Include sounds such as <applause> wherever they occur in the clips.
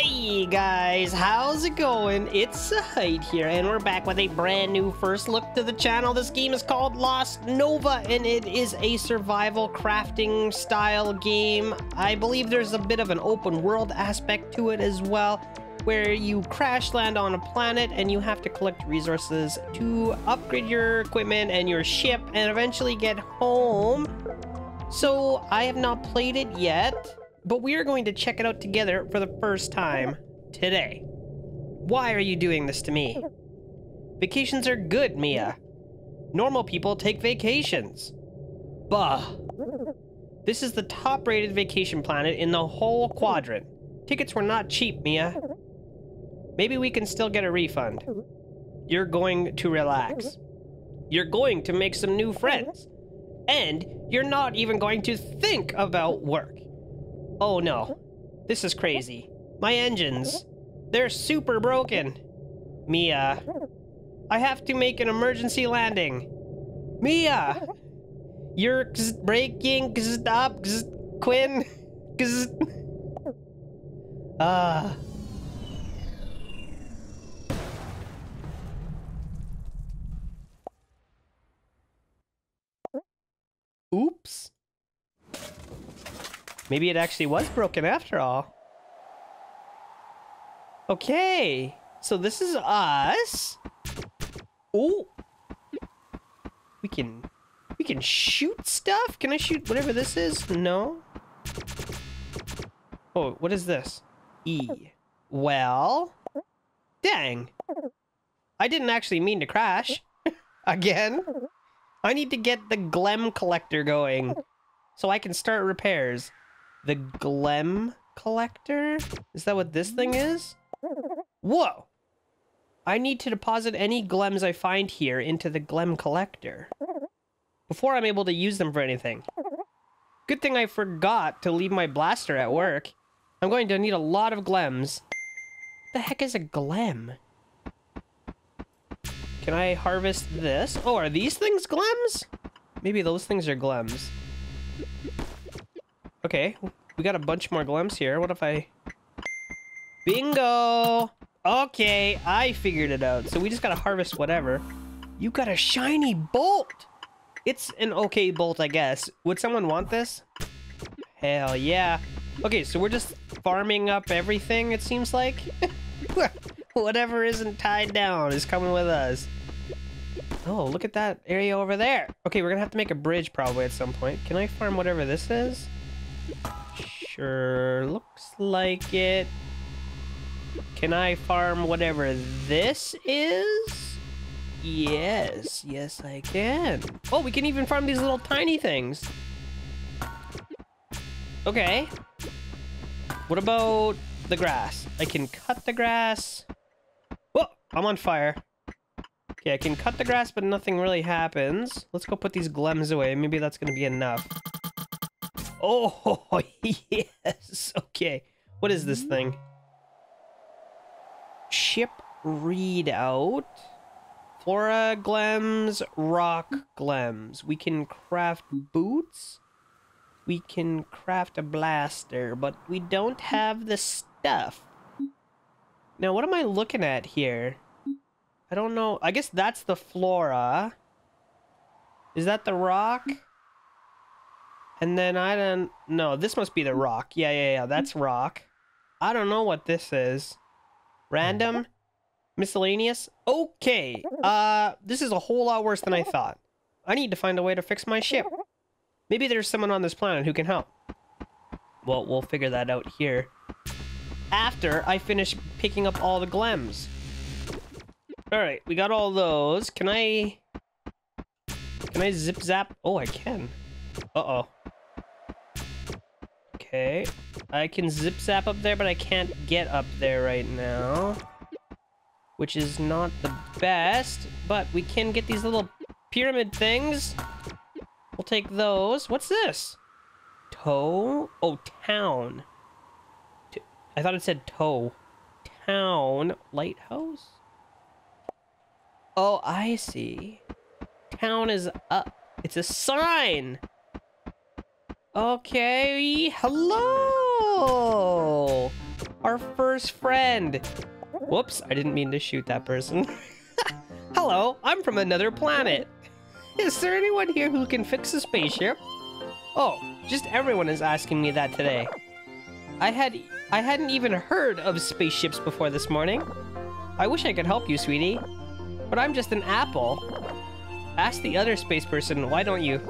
Hey guys, how's it going? It's Zahait here, and we're back with a brand new first look to the channel. This game is called Lost Nova, and it is a survival crafting style game. I believe there's a bit of an open world aspect to it as well, where you crash land on a planet and you have to collect resources to upgrade your equipment and your ship and eventually get home. So I have not played it yet but we are going to check it out together for the first time today. Why are you doing this to me? Vacations are good, Mia. Normal people take vacations. Bah. This is the top-rated vacation planet in the whole quadrant. Tickets were not cheap, Mia. Maybe we can still get a refund. You're going to relax. You're going to make some new friends. And you're not even going to think about work. Oh no. This is crazy. My engines. They're super broken. Mia. I have to make an emergency landing. Mia! You're breaking stop Quinn. <laughs> Ah. Oops. Maybe it actually was broken after all. Okay. So this is us. Oh. We can... We can shoot stuff? Can I shoot whatever this is? No? Oh, what is this? E. Well... Dang. I didn't actually mean to crash. <laughs> Again. I need to get the Glem collector going. So I can start repairs. The Glem collector? Is that what this thing is? Whoa! I need to deposit any Glems I find here into the Glem collector. Before I'm able to use them for anything. Good thing I forgot to leave my blaster at work. I'm going to need a lot of Glems. What the heck is a Glem? Can I harvest this? Oh, are these things Glems? Maybe those things are Glems. Okay, we got a bunch more glems here. What if I... Bingo! Okay, I figured it out. So we just gotta harvest whatever. You got a shiny bolt! It's an okay bolt, I guess. Would someone want this? Hell yeah. Okay, so we're just farming up everything, it seems like. <laughs> Whatever isn't tied down is coming with us. Oh, look at that area over there. Okay, we're gonna have to make a bridge probably at some point. Can I farm whatever this is? Sure, looks like it. Can I farm whatever this is? Yes, yes I can. Oh, we can even farm these little tiny things. Okay. What about the grass? I can cut the grass. Oh, I'm on fire. Okay, I can cut the grass, but nothing really happens. Let's go put these glems away. Maybe that's going to be enough. Oh, <laughs> yes. Okay. What is this thing? Ship readout. Flora glems, rock glems. We can craft boots. We can craft a blaster, but we don't have the stuff. Now, what am I looking at here? I don't know. I guess that's the flora. Is that the rock? And then I don't... know. this must be the hmm. rock. Yeah, yeah, yeah. That's hmm. rock. I don't know what this is. Random? Hmm. Miscellaneous? Okay. Uh, this is a whole lot worse than I thought. I need to find a way to fix my ship. Maybe there's someone on this planet who can help. Well, we'll figure that out here. After I finish picking up all the glems. Alright, we got all those. Can I... Can I zip zap? Oh, I can. Uh-oh. Okay. I can zip zap up there, but I can't get up there right now. Which is not the best, but we can get these little pyramid things. We'll take those. What's this? Toe? Oh, town. I thought it said toe. Town. Lighthouse? Oh, I see. Town is up. It's a sign! Okay, hello! our first friend. Whoops, I didn't mean to shoot that person. <laughs> Hello, I'm from another planet. Is there anyone here who can fix a spaceship? Oh, just everyone is asking me that today. I had I hadn't even heard of spaceships before this morning. I wish I could help you, sweetie. But I'm just an apple. Ask the other space person, why don't you?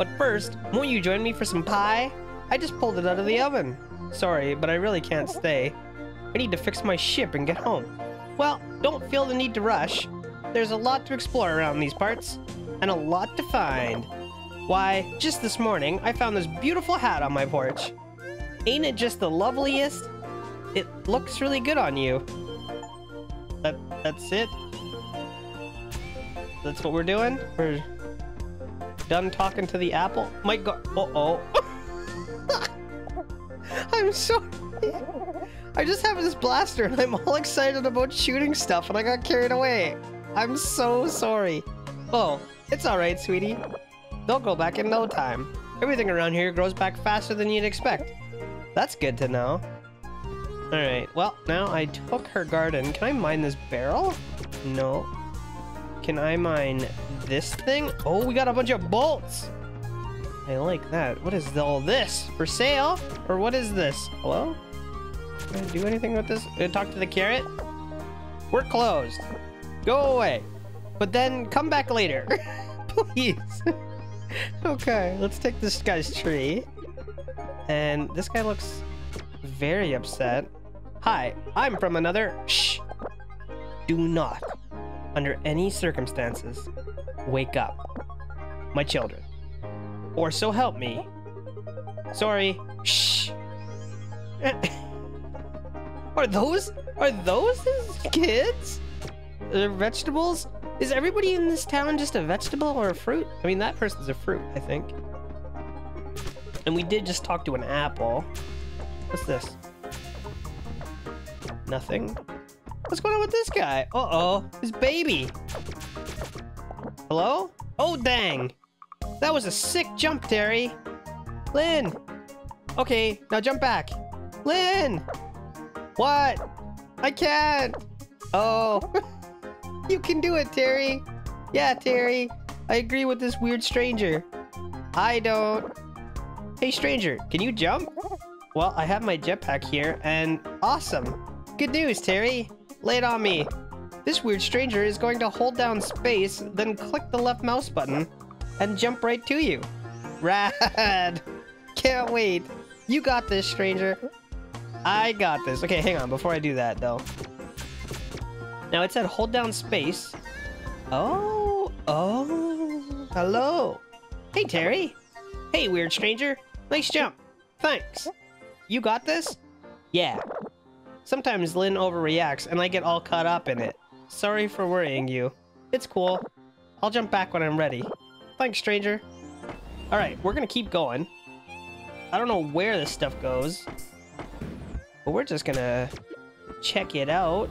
But first, won't you join me for some pie? I just pulled it out of the oven. Sorry, but I really can't stay. I need to fix my ship and get home. Well, don't feel the need to rush. There's a lot to explore around these parts, and a lot to find. Why, just this morning, I found this beautiful hat on my porch. Ain't it just the loveliest? It looks really good on you. That, that's it? That's what we're doing? We're done talking to the apple? My god, uh-oh. <laughs> I'm sorry. I just have this blaster and I'm all excited about shooting stuff and I got carried away. I'm so sorry. Oh, it's alright, sweetie. They'll go back in no time. Everything around here grows back faster than you'd expect. That's good to know. Alright, well, now I took her garden. Can I mine this barrel? No. Can I mine this thing? Oh, we got a bunch of bolts! I like that. What is all this? For sale? Or what is this? Hello? Can I do anything with this? Can I talk to the carrot? We're closed. Go away. But then come back later. <laughs> Please. <laughs> okay, let's take this guy's tree. And this guy looks very upset. Hi, I'm from another... Shh! Do not, under any circumstances, wake up. My children. Or so help me. Sorry. Shh! <laughs> are those... Are those his kids? They're vegetables? Is everybody in this town just a vegetable or a fruit? I mean, that person's a fruit, I think. And we did just talk to an apple. What's this? Nothing. What's going on with this guy? Uh-oh, his baby. Hello? Oh, dang. That was a sick jump, Terry. Lynn. Okay, now jump back. Lynn. What? I can't. Oh. <laughs> you can do it, Terry. Yeah, Terry. I agree with this weird stranger. I don't. Hey, stranger, can you jump? Well, I have my jetpack here, and awesome. Good news, Terry. Lay it on me. This weird stranger is going to hold down space, then click the left mouse button, and jump right to you. Rad! <laughs> Can't wait. You got this, stranger. I got this. Okay, hang on. Before I do that, though. Now, it said hold down space. Oh, oh, hello. Hey, Terry. Hey, weird stranger. Nice jump. Thanks. You got this? Yeah. Sometimes Lynn overreacts and I get all caught up in it. Sorry for worrying you. It's cool. I'll jump back when I'm ready. Thanks, stranger. Alright, we're gonna keep going. I don't know where this stuff goes. But we're just gonna check it out.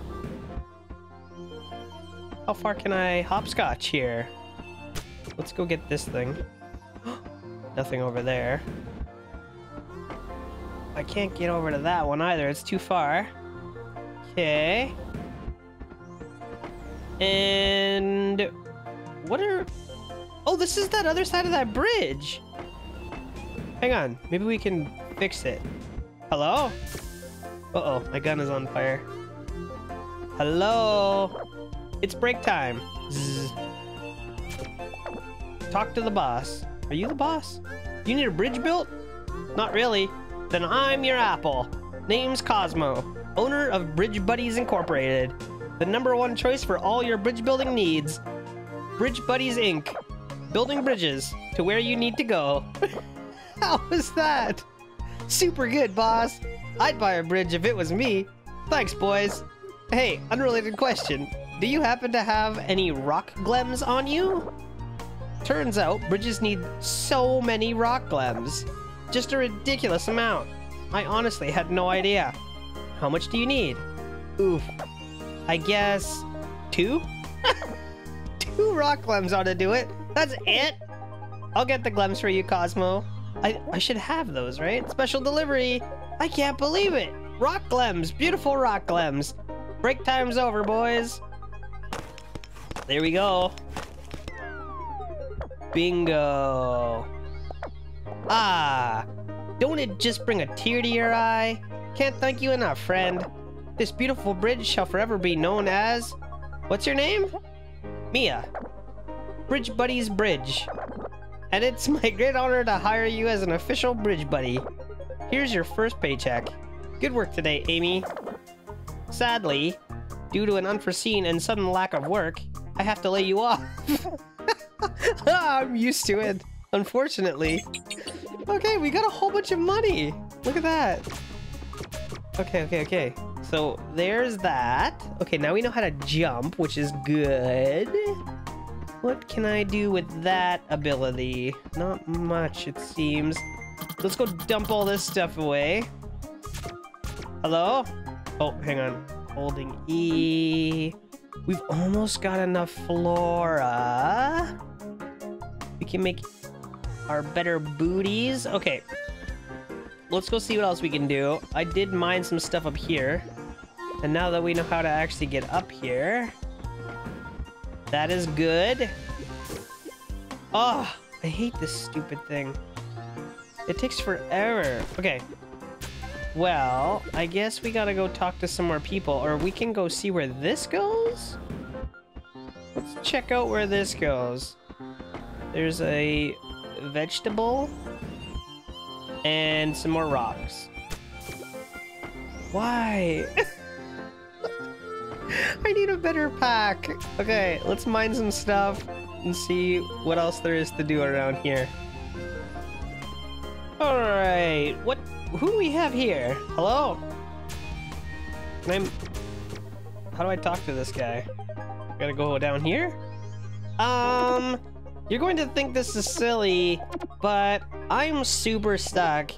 How far can I hopscotch here? Let's go get this thing. <gasps> Nothing over there. I can't get over to that one either. It's too far. Okay. And... What are... Oh, this is that other side of that bridge! Hang on. Maybe we can fix it. Hello? Uh-oh. My gun is on fire. Hello? It's break time. Zzz. Talk to the boss. Are you the boss? You need a bridge built? Not really. Then I'm your apple. Name's Cosmo, owner of Bridge Buddies Incorporated, the number one choice for all your bridge building needs. Bridge Buddies Inc. Building bridges to where you need to go. <laughs> How was that? Super good, boss. I'd buy a bridge if it was me. Thanks, boys. Hey, unrelated question. Do you happen to have any rock glems on you? Turns out, bridges need so many rock glems. Just a ridiculous amount. I honestly had no idea. How much do you need? Oof. I guess... two? <laughs> two rock glems ought to do it. That's it? I'll get the glems for you, Cosmo. I, I should have those, right? Special delivery. I can't believe it. Rock glems, beautiful rock glems. Break time's over, boys. There we go. Bingo. Ah, don't it just bring a tear to your eye? Can't thank you enough, friend. This beautiful bridge shall forever be known as... What's your name? Mia. Bridge Buddy's Bridge. And it's <laughs> my great honor to hire you as an official bridge buddy. Here's your first paycheck. Good work today, Amy. Sadly, due to an unforeseen and sudden lack of work, I have to lay you off. <laughs> I'm used to it, unfortunately. Okay, we got a whole bunch of money. Look at that. Okay, okay, okay. So there's that. Okay, now we know how to jump, which is good. What can I do with that ability? Not much, it seems. Let's go dump all this stuff away. Hello? Oh, hang on. Holding E. We've almost got enough flora. We can make our better booties. Okay. Let's go see what else we can do. I did mine some stuff up here. And now that we know how to actually get up here... That is good. Oh, I hate this stupid thing. It takes forever. Okay. Well, I guess we gotta go talk to some more people, or we can go see where this goes? Let's check out where this goes. There's a vegetable and some more rocks. Why? <laughs> I need a better pack. Okay, let's mine some stuff and see what else there is to do around here. Alright, what who we have here? Hello? I How do I talk to this guy? Gotta go down here? Um you're going to think this is silly, but I'm super stuck.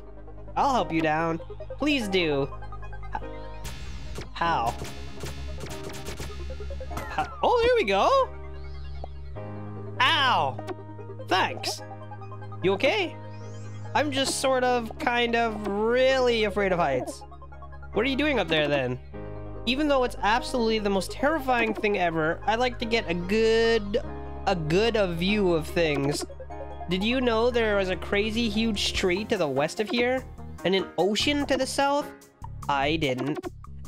I'll help you down. Please do. How? Oh, there we go. Ow. Thanks. You okay? I'm just sort of, kind of, really afraid of heights. What are you doing up there then? Even though it's absolutely the most terrifying thing ever, I like to get a good, a good a view of things. Did you know there was a crazy huge tree to the west of here? And an ocean to the south? I didn't.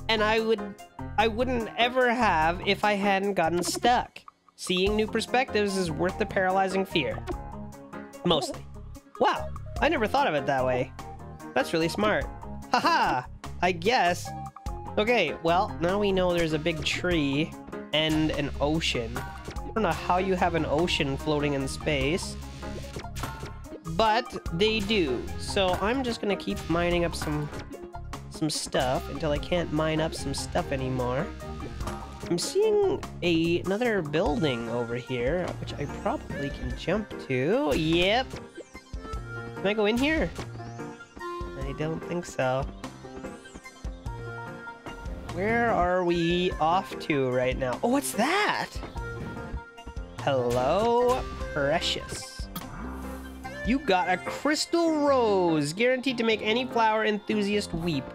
And I would I wouldn't ever have if I hadn't gotten stuck. Seeing new perspectives is worth the paralyzing fear. Mostly. Wow, I never thought of it that way. That's really smart. Haha, I guess. Okay, well, now we know there's a big tree and an ocean. Don't know how you have an ocean floating in space. But they do. So I'm just gonna keep mining up some some stuff until I can't mine up some stuff anymore. I'm seeing a, another building over here, which I probably can jump to. Yep. Can I go in here? I don't think so. Where are we off to right now? Oh, what's that? Hello, Precious. You got a crystal rose, guaranteed to make any flower enthusiast weep.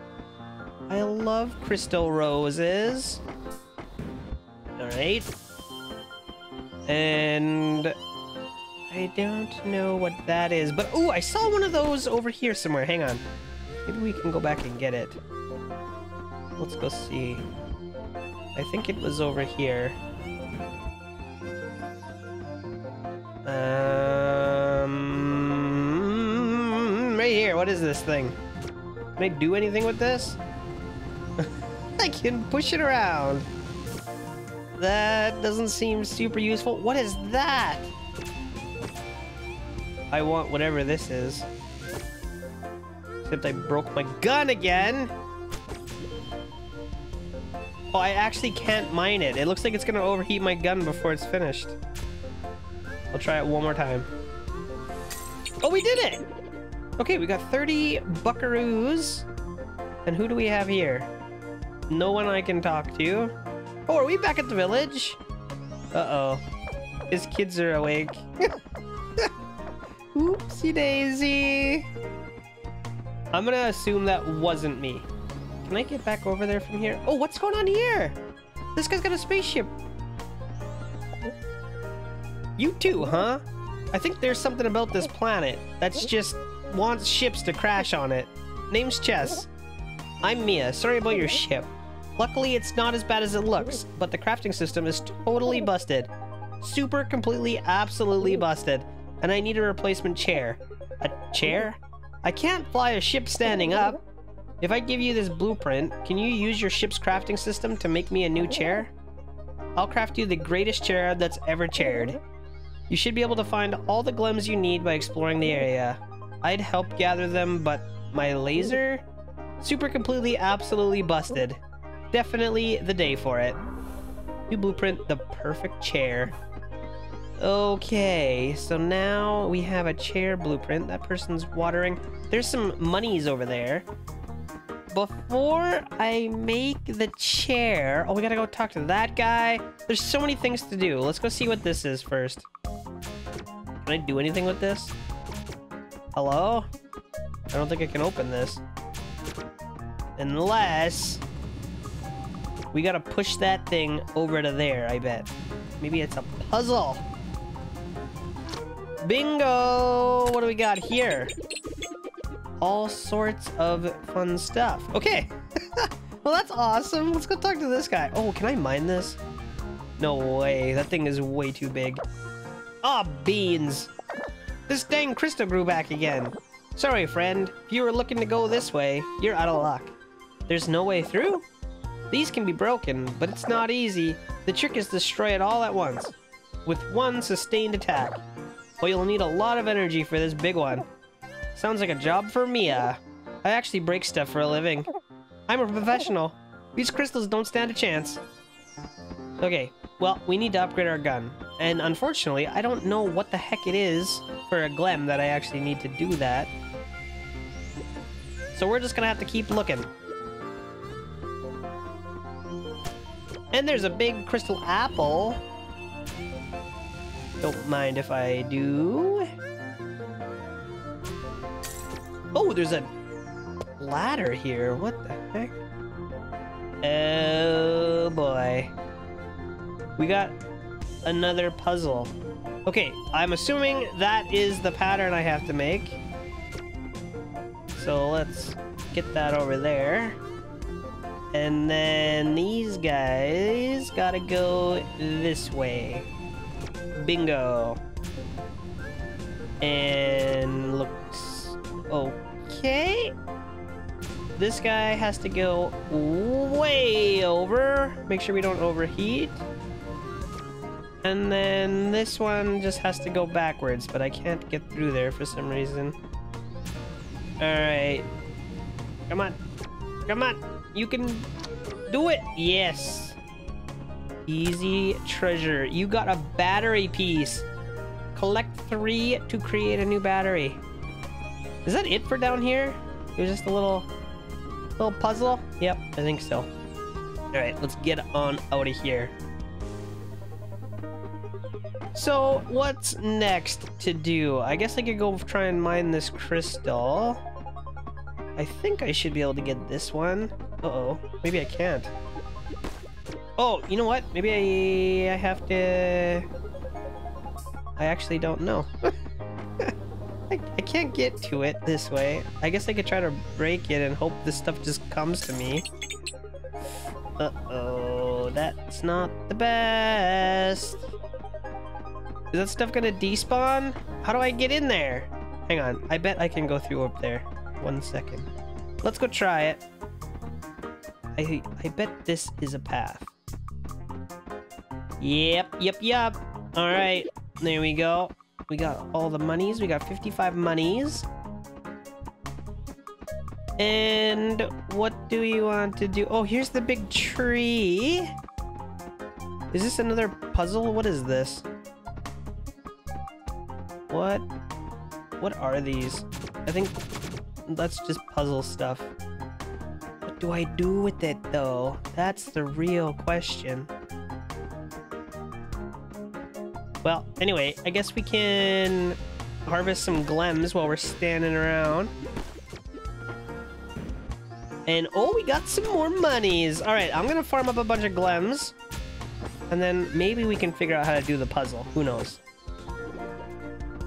I love crystal roses. Alright. And... I don't know what that is, but oh, I saw one of those over here somewhere. Hang on. Maybe we can go back and get it. Let's go see. I think it was over here. Um, right here. What is this thing? Can I do anything with this? <laughs> I can push it around. That doesn't seem super useful. What is that? I want whatever this is. Except I broke my gun again. Oh, I actually can't mine it. It looks like it's gonna overheat my gun before it's finished. I'll try it one more time. Oh, we did it! Okay, we got 30 buckaroos. And who do we have here? No one I can talk to. Oh, are we back at the village? Uh-oh. His kids are awake. <laughs> Oopsie daisy. I'm gonna assume that wasn't me. Can I get back over there from here? Oh, what's going on here? This guy's got a spaceship. You too, huh? I think there's something about this planet that's just wants ships to crash on it. Name's Chess. I'm Mia. Sorry about your ship. Luckily, it's not as bad as it looks, but the crafting system is totally busted. Super, completely, absolutely busted. And I need a replacement chair. A chair? I can't fly a ship standing up. If I give you this blueprint, can you use your ship's crafting system to make me a new chair? I'll craft you the greatest chair that's ever chaired. You should be able to find all the glems you need by exploring the area. I'd help gather them, but my laser? Super completely absolutely busted. Definitely the day for it. You blueprint the perfect chair. Okay, so now we have a chair blueprint. That person's watering. There's some monies over there. Before I make the chair... Oh, we gotta go talk to that guy. There's so many things to do. Let's go see what this is first. Can I do anything with this? Hello? I don't think I can open this. Unless... We gotta push that thing over to there, I bet. Maybe it's a puzzle. Bingo! What do we got here? All sorts of fun stuff. Okay. <laughs> well, that's awesome. Let's go talk to this guy. Oh, can I mine this? No way. That thing is way too big. Ah, oh, beans. This dang crystal grew back again. Sorry, friend. If you were looking to go this way, you're out of luck. There's no way through? These can be broken, but it's not easy. The trick is to destroy it all at once, with one sustained attack. But you'll need a lot of energy for this big one. Sounds like a job for Mia. Uh. I actually break stuff for a living. I'm a professional. These crystals don't stand a chance. Okay, well, we need to upgrade our gun. And unfortunately, I don't know what the heck it is for a Glem that I actually need to do that. So we're just gonna have to keep looking. And there's a big crystal apple. Don't mind if I do. Oh, there's a ladder here. What the heck? Oh boy. We got another puzzle. Okay, I'm assuming that is the pattern I have to make. So let's get that over there. And then these guys gotta go this way. Bingo. And okay. This guy has to go way over. Make sure we don't overheat. And then this one just has to go backwards, but I can't get through there for some reason. Alright. Come on. Come on. You can do it. Yes. Easy treasure. You got a battery piece. Collect three to create a new battery. Is that it for down here? It was just a little, little puzzle? Yep, I think so. Alright, let's get on out of here. So, what's next to do? I guess I could go try and mine this crystal. I think I should be able to get this one. Uh-oh. Maybe I can't. Oh, you know what? Maybe I, I have to... I actually don't know. <laughs> I, I can't get to it this way. I guess I could try to break it and hope this stuff just comes to me. Uh-oh, that's not the best. Is that stuff gonna despawn? How do I get in there? Hang on, I bet I can go through up there. One second. Let's go try it. I, I bet this is a path. Yep, yep, yep. Alright, there we go. We got all the monies. We got 55 monies. And what do we want to do? Oh, here's the big tree. Is this another puzzle? What is this? What? What are these? I think that's just puzzle stuff. What do I do with it, though? That's the real question. Well, anyway, I guess we can harvest some glems while we're standing around. And oh, we got some more monies. All right, I'm gonna farm up a bunch of glems. And then maybe we can figure out how to do the puzzle. Who knows?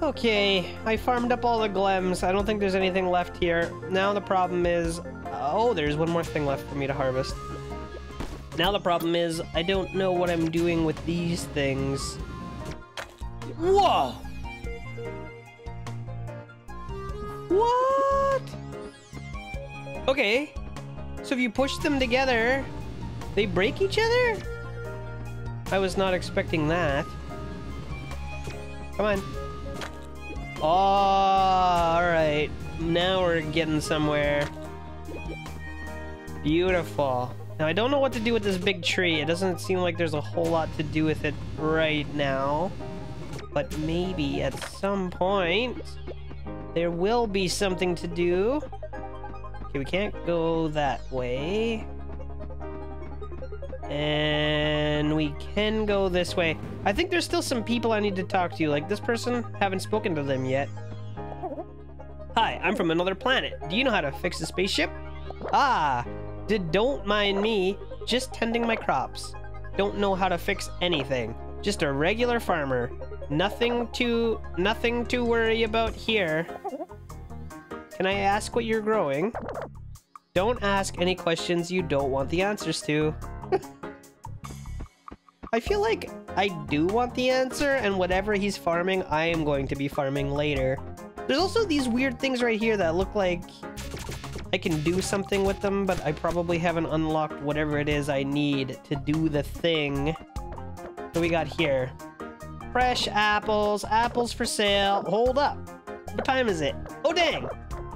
Okay, I farmed up all the glems. I don't think there's anything left here. Now the problem is... Oh, there's one more thing left for me to harvest. Now the problem is, I don't know what I'm doing with these things. Whoa! What? Okay. So if you push them together, they break each other? I was not expecting that. Come on. Oh, alright. Now we're getting somewhere. Beautiful. Now, I don't know what to do with this big tree. It doesn't seem like there's a whole lot to do with it right now. But maybe at some point, there will be something to do. Okay, we can't go that way. And we can go this way. I think there's still some people I need to talk to. Like this person, haven't spoken to them yet. Hi, I'm from another planet. Do you know how to fix a spaceship? Ah, did don't mind me, just tending my crops. Don't know how to fix anything. Just a regular farmer. Nothing to nothing to worry about here. Can I ask what you're growing? Don't ask any questions you don't want the answers to. <laughs> I feel like I do want the answer, and whatever he's farming, I am going to be farming later. There's also these weird things right here that look like I can do something with them, but I probably haven't unlocked whatever it is I need to do the thing. What we got here? Fresh apples, apples for sale. Hold up. What time is it? Oh, dang.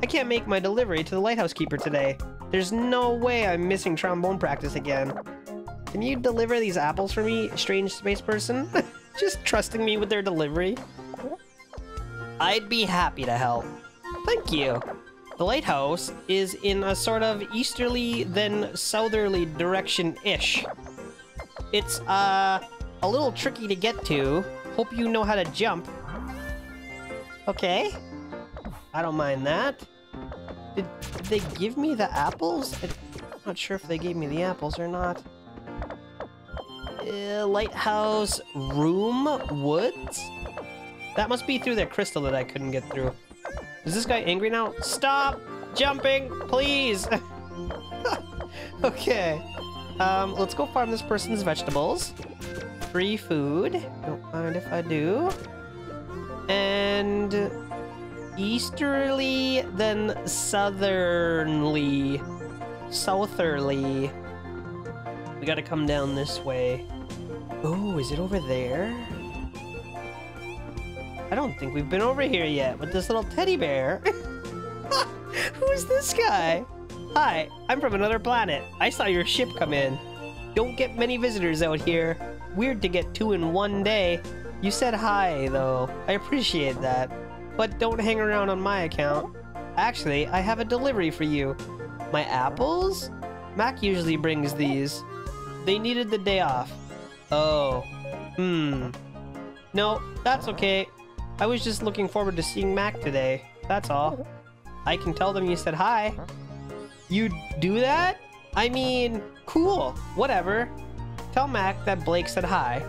I can't make my delivery to the lighthouse keeper today. There's no way I'm missing trombone practice again. Can you deliver these apples for me, strange space person? <laughs> Just trusting me with their delivery? I'd be happy to help. Thank you. The lighthouse is in a sort of easterly then southerly direction-ish. It's, uh, a little tricky to get to. Hope you know how to jump. Okay. I don't mind that. Did, did they give me the apples? I'm not sure if they gave me the apples or not. Uh, lighthouse room woods? That must be through that crystal that I couldn't get through. Is this guy angry now? Stop jumping, please. <laughs> okay. Um, let's go farm this person's vegetables. Free food. Don't mind if I do. And easterly, then southerly. Southerly. We gotta come down this way. Oh, is it over there? I don't think we've been over here yet with this little teddy bear. <laughs> Who's this guy? Hi, I'm from another planet. I saw your ship come in. Don't get many visitors out here. Weird to get two in one day. You said hi, though. I appreciate that. But don't hang around on my account. Actually, I have a delivery for you. My apples? Mac usually brings these. They needed the day off. Oh. Hmm. No, that's okay. I was just looking forward to seeing Mac today. That's all. I can tell them you said hi. You do that? I mean, cool. Whatever. Tell Mac that Blake said hi.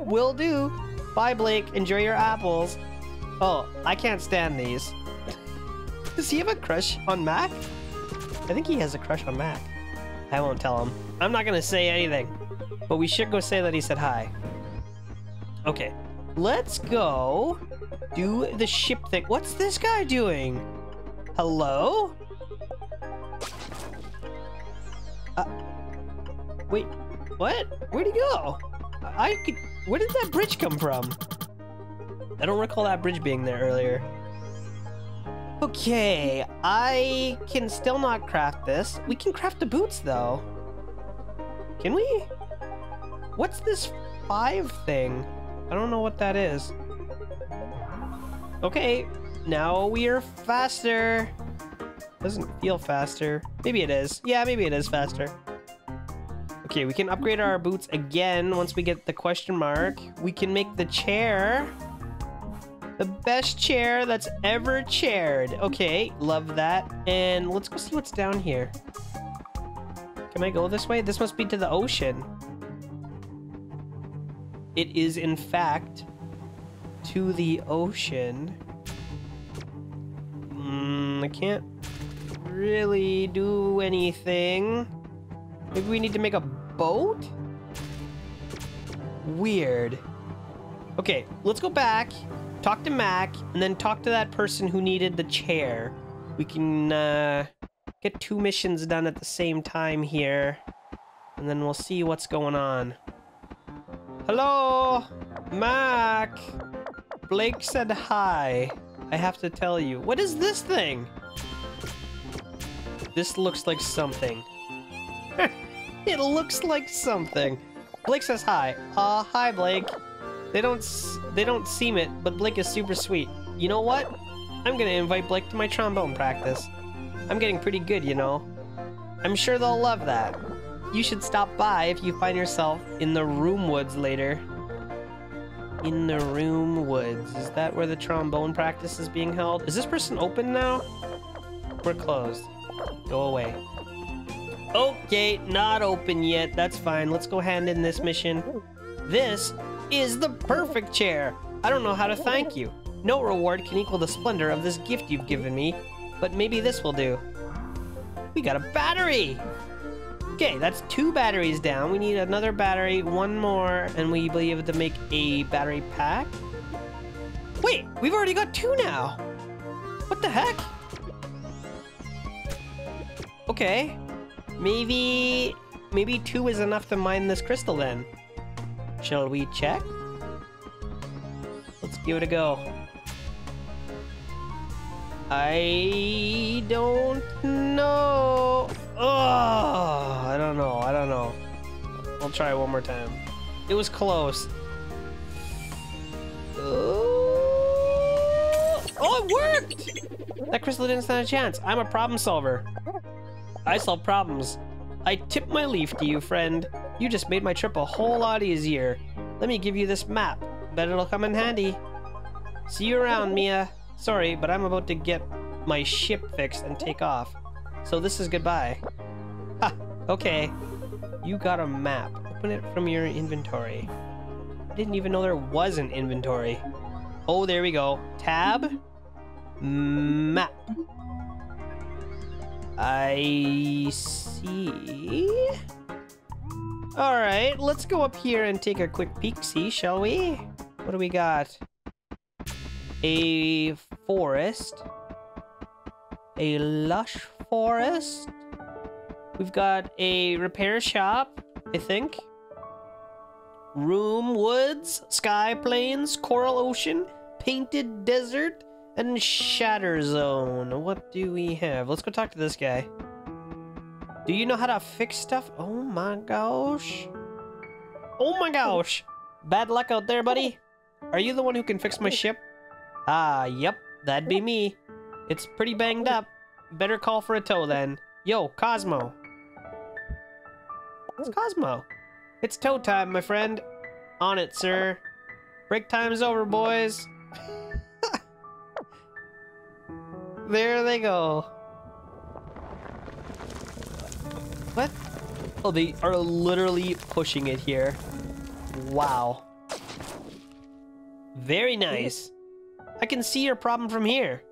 Will do. Bye, Blake. Enjoy your apples. Oh, I can't stand these. <laughs> Does he have a crush on Mac? I think he has a crush on Mac. I won't tell him. I'm not gonna say anything. But we should go say that he said hi. Okay. Let's go do the ship thing. What's this guy doing? Hello? Uh, wait, what? Where'd he go? I could... Where did that bridge come from? I don't recall that bridge being there earlier. Okay, I can still not craft this. We can craft the boots, though. Can we? What's this five thing? I don't know what that is. Okay, now we are faster. Doesn't feel faster. Maybe it is. Yeah, maybe it is faster. Okay, we can upgrade our boots again once we get the question mark. We can make the chair. The best chair that's ever chaired. Okay, love that. And let's go see what's down here. Can I go this way? This must be to the ocean. It is, in fact, to the ocean. Mm, I can't really do anything. Maybe we need to make a boat? Weird. Okay, let's go back, talk to Mac, and then talk to that person who needed the chair. We can uh, get two missions done at the same time here. And then we'll see what's going on. Hello? Mac? Blake said hi. I have to tell you. What is this thing? This looks like something. It looks like something. Blake says hi. Uh, hi, Blake. They don't they don't seem it, but Blake is super sweet. You know what? I'm gonna invite Blake to my trombone practice. I'm getting pretty good, you know. I'm sure they'll love that. You should stop by if you find yourself in the Room Woods later. In the Room Woods. Is that where the trombone practice is being held? Is this person open now? We're closed. Go away. Okay, not open yet. That's fine. Let's go hand in this mission. This is the perfect chair. I don't know how to thank you. No reward can equal the splendor of this gift you've given me, but maybe this will do. We got a battery! Okay, that's two batteries down. We need another battery, one more, and we will be able to make a battery pack. Wait, we've already got two now. What the heck? Okay, maybe, maybe two is enough to mine this crystal then. Shall we check? Let's give it a go. I don't know. Oh, I don't know. I don't know. I'll try one more time. It was close. Oh, oh it worked! That crystal didn't stand a chance. I'm a problem solver. I solve problems. I tip my leaf to you, friend. You just made my trip a whole lot easier. Let me give you this map. Bet it'll come in handy. See you around, Mia. Sorry, but I'm about to get my ship fixed and take off. So this is goodbye. Ha! Okay. You got a map. Open it from your inventory. I didn't even know there was an inventory. Oh, there we go. Tab. Map. I see. Alright, let's go up here and take a quick peek see, shall we? What do we got? A forest. A lush forest. We've got a repair shop, I think. Room woods, sky plains, coral ocean, painted desert, and shatter zone. What do we have? Let's go talk to this guy. Do you know how to fix stuff? Oh my gosh. Oh my gosh. Bad luck out there, buddy. Are you the one who can fix my ship? Ah, yep. That'd be me. It's pretty banged up. Better call for a tow then. Yo, Cosmo. It's Cosmo. It's tow time, my friend. On it, sir. Break time's over, boys. <laughs> there they go. What? Oh, they are literally pushing it here. Wow. Very nice. I can see your problem from here.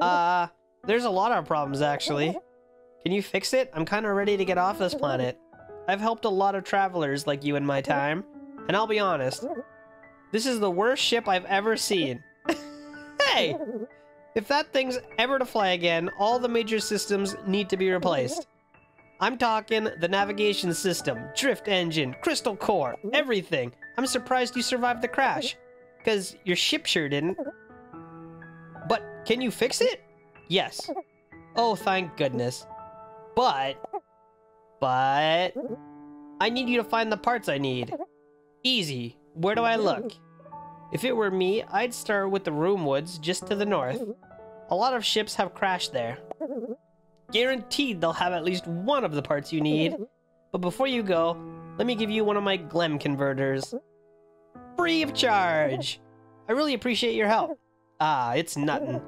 Uh, there's a lot of problems, actually. Can you fix it? I'm kind of ready to get off this planet. I've helped a lot of travelers like you in my time, and I'll be honest, this is the worst ship I've ever seen. <laughs> hey! If that thing's ever to fly again, all the major systems need to be replaced. I'm talking the navigation system, drift engine, crystal core, everything. I'm surprised you survived the crash. Because your ship sure didn't. But can you fix it? Yes. Oh, thank goodness. But, but, I need you to find the parts I need. Easy. Where do I look? If it were me, I'd start with the Roomwoods just to the north. A lot of ships have crashed there. Guaranteed they'll have at least one of the parts you need. But before you go, let me give you one of my Glem converters. Free of charge! I really appreciate your help. Ah, it's nothing.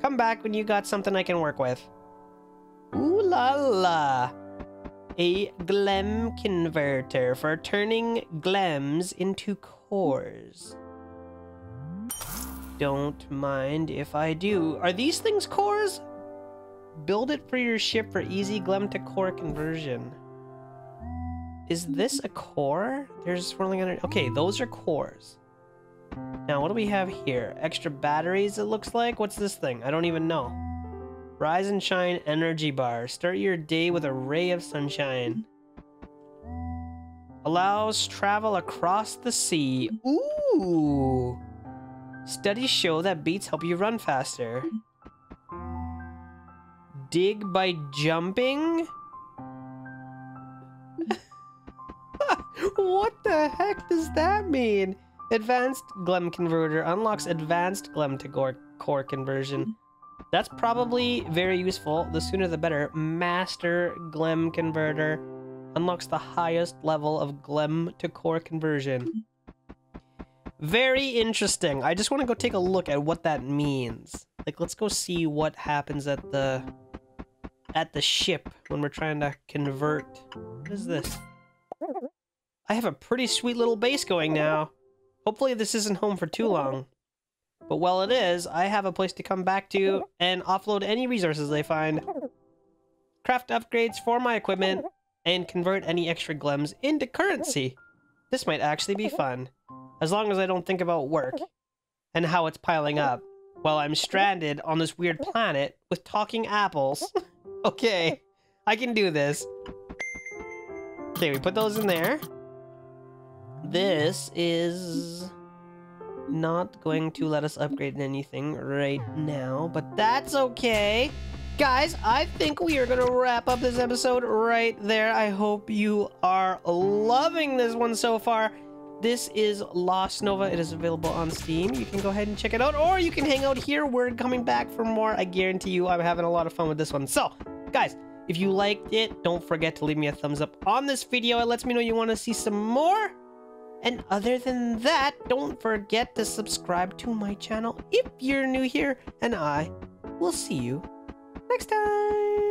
Come back when you got something I can work with. Ooh la la. A Glem converter for turning Glems into cores. Don't mind if I do. Are these things cores? Build it for your ship for easy Glem to core conversion. Is this a core? There's swirling under... Okay, those are cores. Now, what do we have here? Extra batteries, it looks like? What's this thing? I don't even know. Rise and Shine Energy Bar. Start your day with a ray of sunshine. Allows travel across the sea. Ooh! Studies show that beats help you run faster. Dig by jumping? <laughs> what the heck does that mean? Advanced Glem Converter unlocks advanced Glem to core, core conversion. That's probably very useful. The sooner the better. Master Glem Converter unlocks the highest level of Glem to core conversion. Very interesting. I just want to go take a look at what that means. Like, let's go see what happens at the at the ship when we're trying to convert. What is this? I have a pretty sweet little base going now. Hopefully this isn't home for too long. But while it is, I have a place to come back to and offload any resources I find. Craft upgrades for my equipment and convert any extra glems into currency. This might actually be fun. As long as I don't think about work and how it's piling up while I'm stranded on this weird planet with talking apples. <laughs> okay, I can do this. Okay, we put those in there. This is not going to let us upgrade anything right now, but that's okay. Guys, I think we are going to wrap up this episode right there. I hope you are loving this one so far. This is Lost Nova. It is available on Steam. You can go ahead and check it out, or you can hang out here. We're coming back for more. I guarantee you I'm having a lot of fun with this one. So, guys, if you liked it, don't forget to leave me a thumbs up on this video. It lets me know you want to see some more. And other than that, don't forget to subscribe to my channel if you're new here, and I will see you next time.